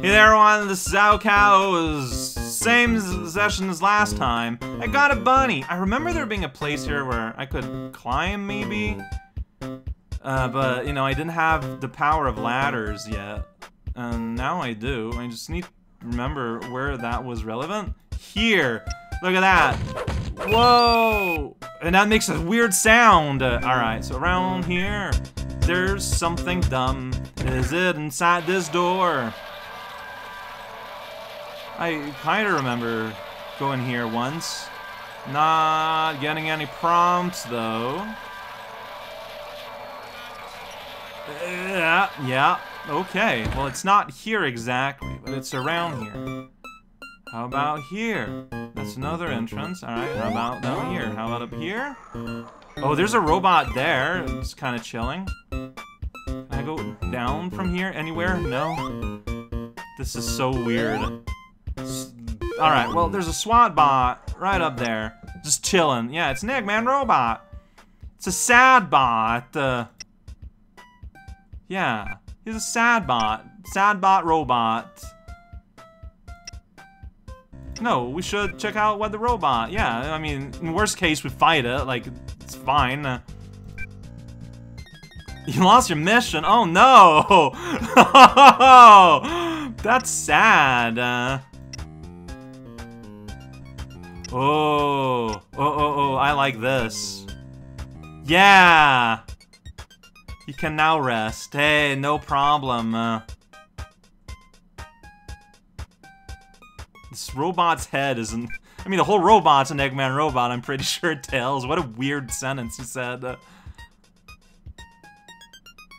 Hey there everyone, this is raocow, same session as last time. I got a bunny. I remember there being a place here where I could climb, maybe? Uh, but, you know, I didn't have the power of ladders yet. And now I do. I just need to remember where that was relevant. Here! Look at that! Whoa! And that makes a weird sound! Uh, Alright, so around here, there's something dumb. Is it inside this door? I kind of remember going here once. Not getting any prompts, though. Yeah, yeah, okay. Well, it's not here exactly, but it's around here. How about here? That's another entrance. Alright, how about down here? How about up here? Oh, there's a robot there. It's kind of chilling. Can I go down from here anywhere? No? This is so weird. Alright, well, there's a SWAT bot right up there. Just chilling. Yeah, it's Nick, man, robot. It's a sad bot. Uh, yeah, he's a sad bot. Sad bot robot. No, we should check out what the robot. Yeah, I mean, in worst case, we fight it. Like, it's fine. You lost your mission. Oh no! That's sad. Uh, Oh, oh, oh, oh, I like this. Yeah! You can now rest. Hey, no problem. Uh, this robot's head isn't... I mean, the whole robot's an Eggman robot, I'm pretty sure, Tails. What a weird sentence he said. Uh,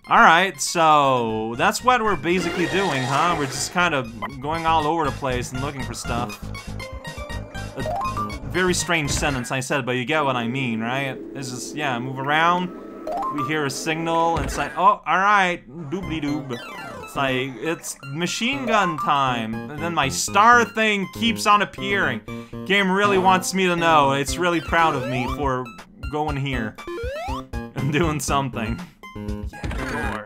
Alright, so that's what we're basically doing, huh? We're just kind of going all over the place and looking for stuff very strange sentence I said, but you get what I mean, right? It's just, yeah, move around, we hear a signal, and it's like, oh, alright, doobly-doob. It's like, it's machine gun time, and then my star thing keeps on appearing. Game really wants me to know, it's really proud of me for going here and doing something. Yeah, door.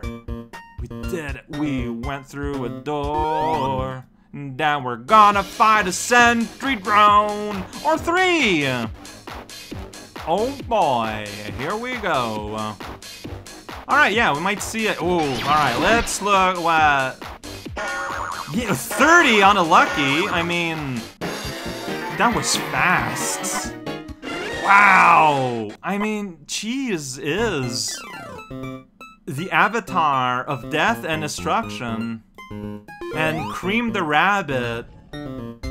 We did it, we went through a door. Now we're gonna fight a sentry drone or three. Oh boy, here we go. All right, yeah, we might see it. Oh, all right, let's look what. Yeah, 30 on a lucky. I mean, that was fast. Wow. I mean, cheese is the avatar of death and destruction. And Cream the Rabbit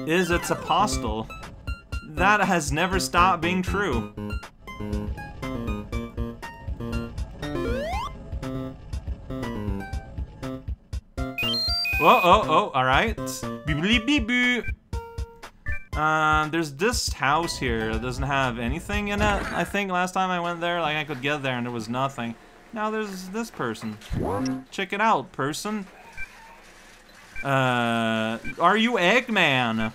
is its apostle. That has never stopped being true. Oh, oh, oh, alright. Um, there's this house here that doesn't have anything in it. I think last time I went there, like I could get there and there was nothing. Now there's this person. Check it out, person. Uh, are you Eggman?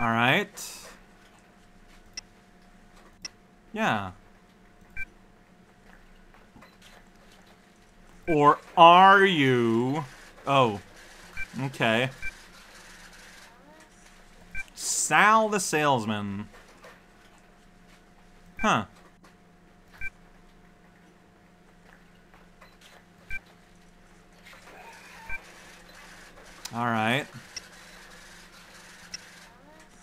Alright. Yeah. Or are you... Oh. Okay. Sal the salesman. Huh. Alright.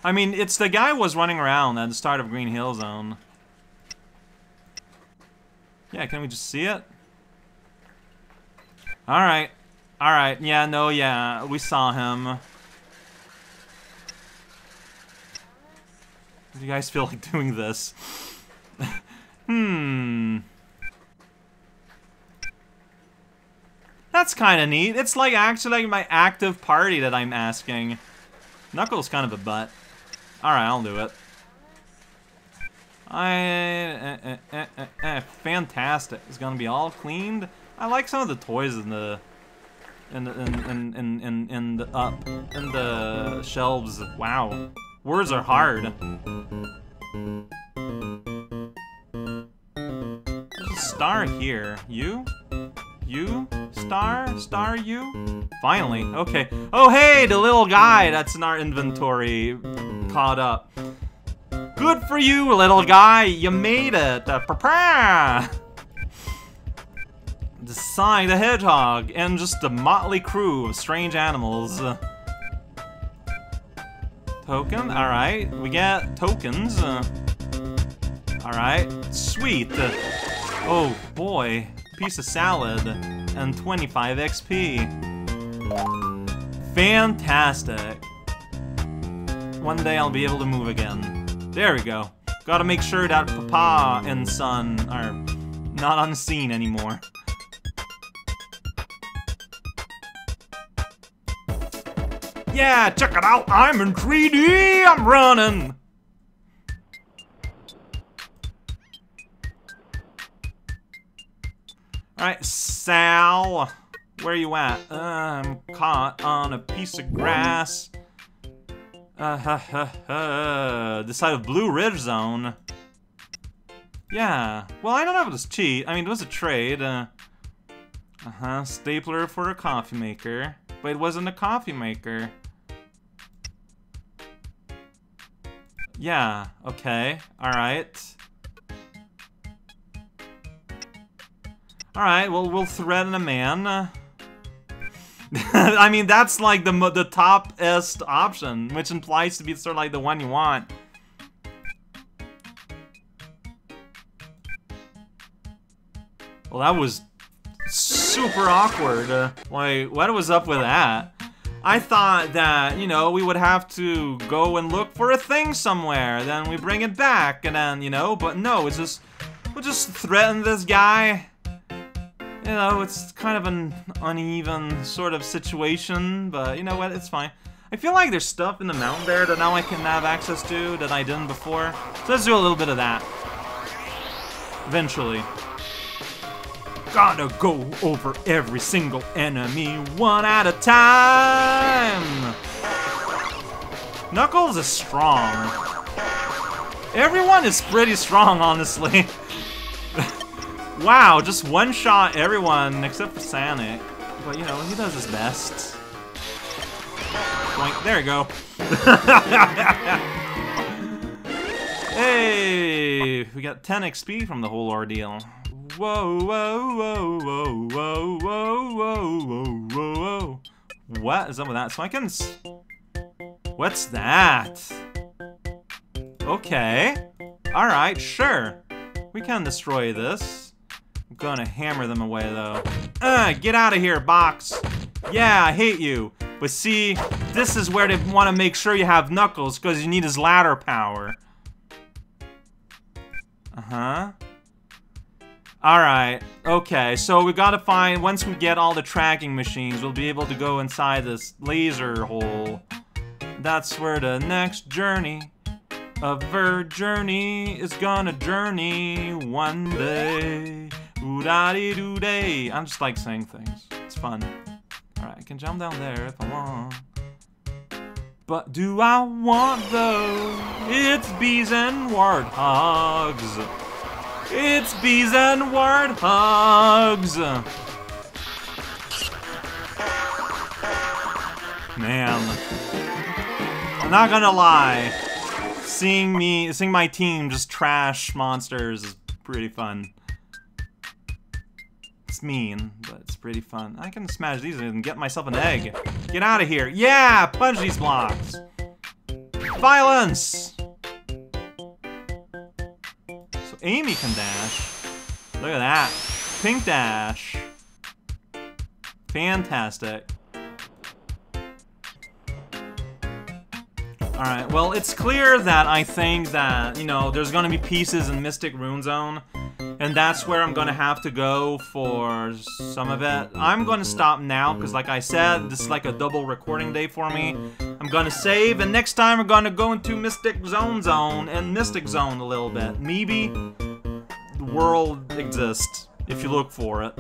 I mean, it's the guy was running around at the start of Green Hill Zone. Yeah, can we just see it? Alright. Alright, yeah, no, yeah, we saw him. Do you guys feel like doing this? hmm... That's kind of neat. It's like actually like my active party that I'm asking. Knuckles kind of a butt. Alright, I'll do it. I... Eh, eh, eh, eh, eh, fantastic. It's gonna be all cleaned. I like some of the toys in the... In the, in, in, in, in, in the, up, in the shelves. Wow. Words are hard. There's a star here. You? You? Star? Star you? Finally, okay. Oh hey, the little guy that's in our inventory caught up. Good for you, little guy, you made it! Uh, pa The Sonic the Hedgehog, and just a motley crew of strange animals. Token, alright, we get tokens. Alright, sweet. Oh boy, piece of salad and 25 XP. Fantastic. One day I'll be able to move again. There we go. Gotta make sure that Papa and Son are not seen anymore. Yeah, check it out! I'm in 3D! I'm running! Alright, Sal. Where you at? Uh, I'm caught on a piece of grass. Uh, ha. The side of Blue Ridge Zone. Yeah. Well, I don't know if it was cheat. I mean, it was a trade. Uh, uh-huh. Stapler for a coffee maker. But it wasn't a coffee maker. Yeah. Okay. Alright. Alright, well, we'll threaten a man. I mean, that's like the the top-est option, which implies to be sort of like the one you want. Well, that was super awkward. Uh, like, what was up with that? I thought that, you know, we would have to go and look for a thing somewhere, then we bring it back, and then, you know, but no, it's just, we'll just threaten this guy, you know, it's kind of an uneven sort of situation, but you know what, it's fine. I feel like there's stuff in the mountain there that now I can have access to that I didn't before. So let's do a little bit of that. Eventually. Gotta go over every single enemy one at a time! Knuckles is strong. Everyone is pretty strong, honestly. Wow, just one-shot everyone except for Sonic. But, you know, he does his best. Boink. There you go. hey! We got 10 XP from the whole ordeal. Whoa, whoa, whoa, whoa, whoa, whoa, whoa, whoa, whoa. What is up with that? So What's that? Okay. Alright, sure. We can destroy this. I'm gonna hammer them away, though. Uh, get out of here, box! Yeah, I hate you. But see, this is where they want to make sure you have Knuckles, because you need his ladder power. Uh-huh. Alright, okay, so we gotta find, once we get all the tracking machines, we'll be able to go inside this laser hole. That's where the next journey of our journey is gonna journey one day. Ooh da dee doo day. I'm just like saying things. It's fun. Alright, I can jump down there if I want. But do I want those? It's bees and warthogs. It's bees and warthogs. Man. I'm not gonna lie. Seeing me, seeing my team just trash monsters is pretty fun. Mean, but it's pretty fun. I can smash these and get myself an egg. Get out of here. Yeah, punch these blocks. Violence! So Amy can dash. Look at that. Pink dash. Fantastic. Alright, well, it's clear that I think that, you know, there's gonna be pieces in Mystic Rune Zone and that's where I'm gonna have to go for some of it. I'm gonna stop now, because like I said, this is like a double recording day for me. I'm gonna save, and next time we're gonna go into Mystic Zone Zone and Mystic Zone a little bit. Maybe the world exists, if you look for it.